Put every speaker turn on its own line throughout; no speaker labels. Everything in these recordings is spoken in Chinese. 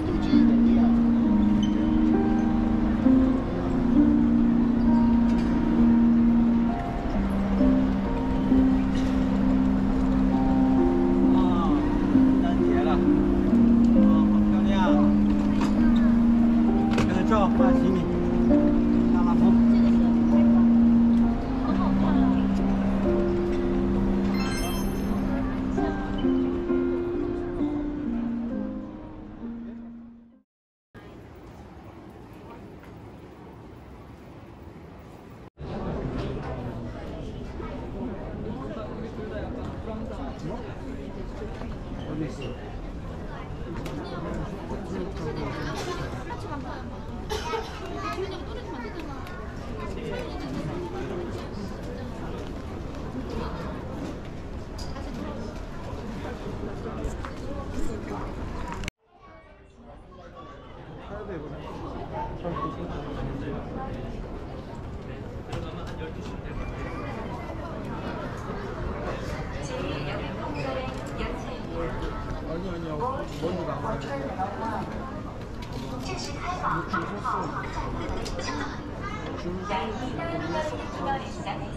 vidro de
这是开放，卡号：三四五六七。请，幺幺幺
幺，
联系。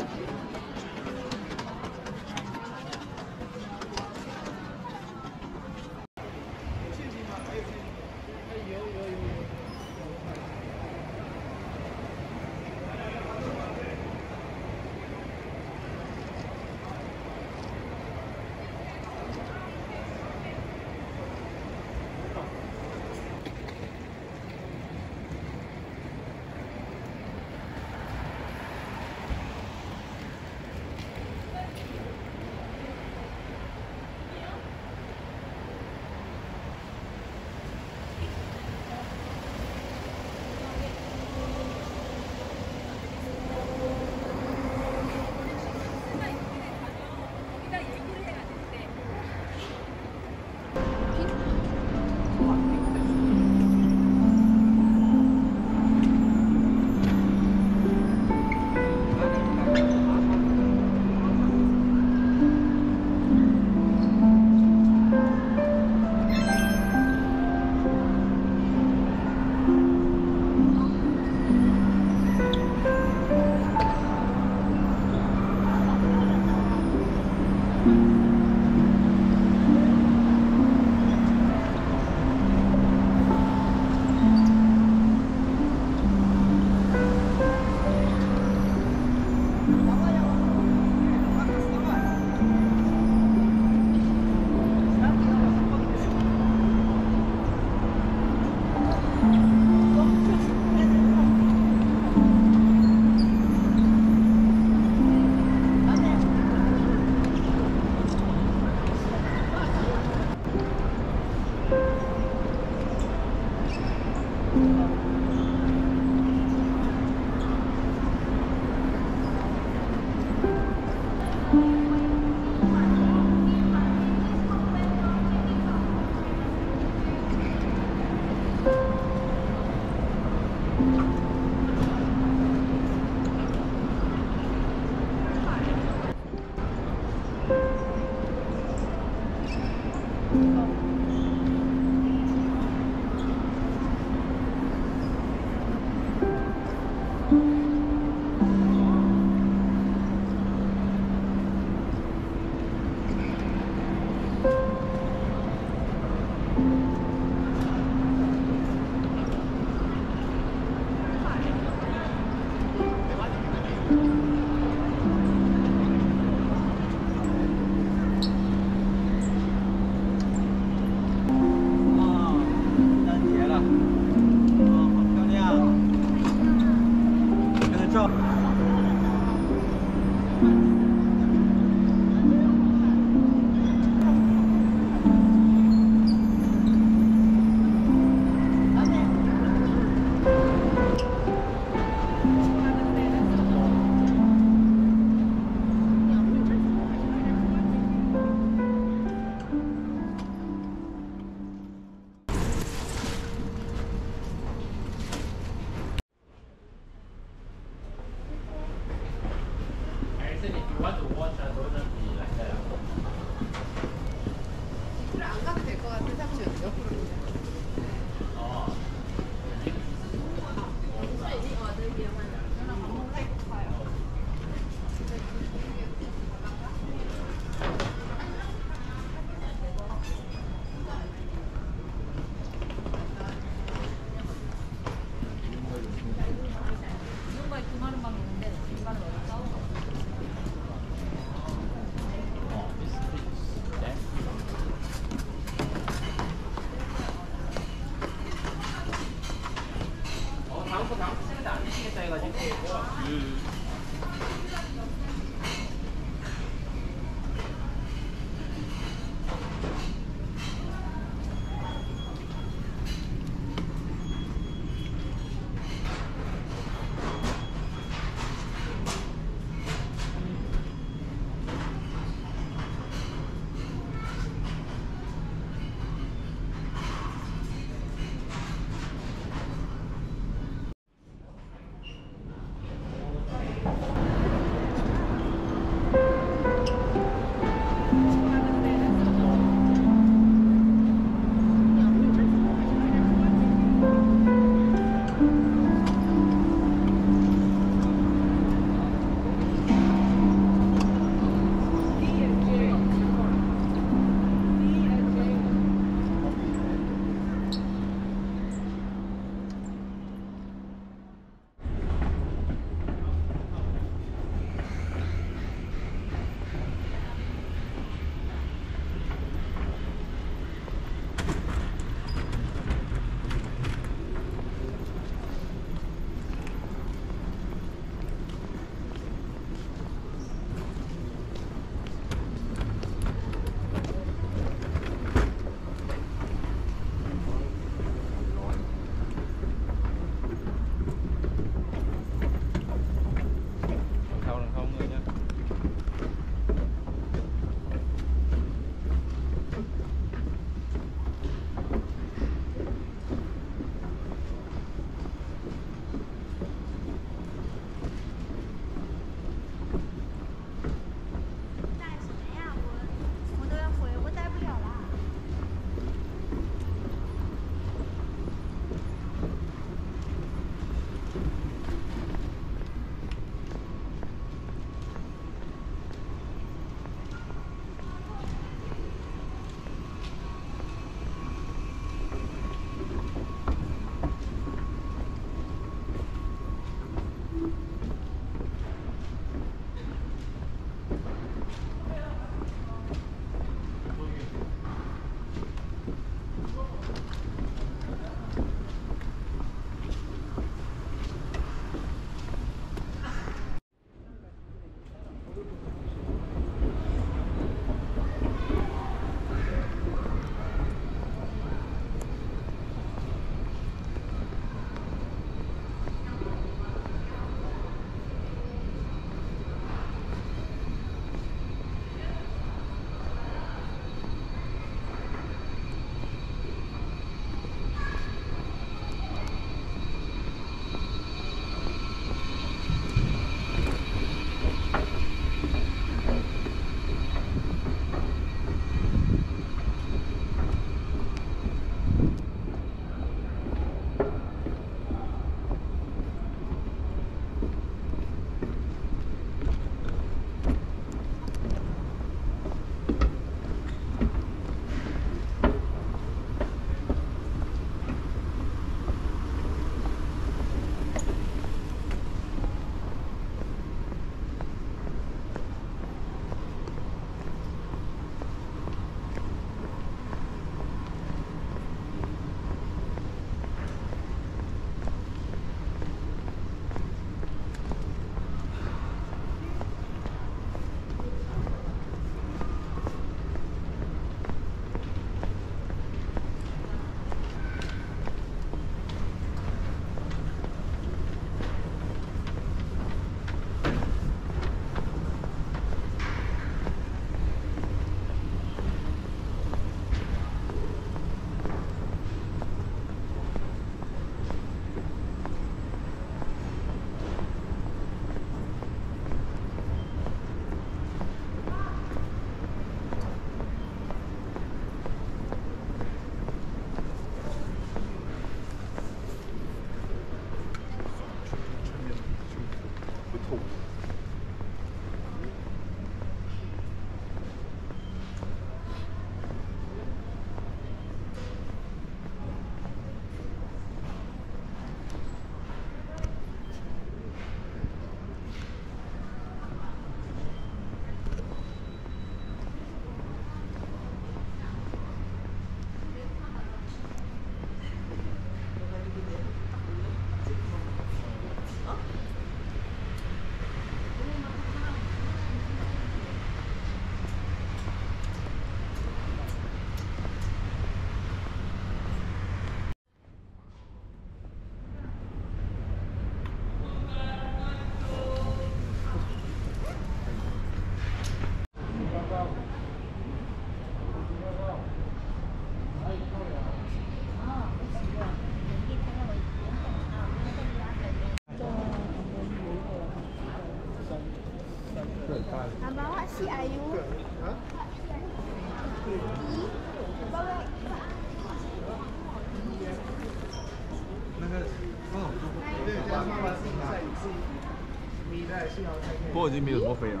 已经没有什么飞了。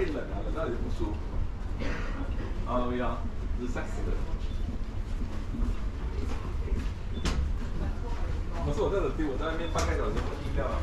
太冷了，冷到有点不舒服。啊，对呀，是晒死的。可是我在冷气，我在外面半个小时，我硬掉了，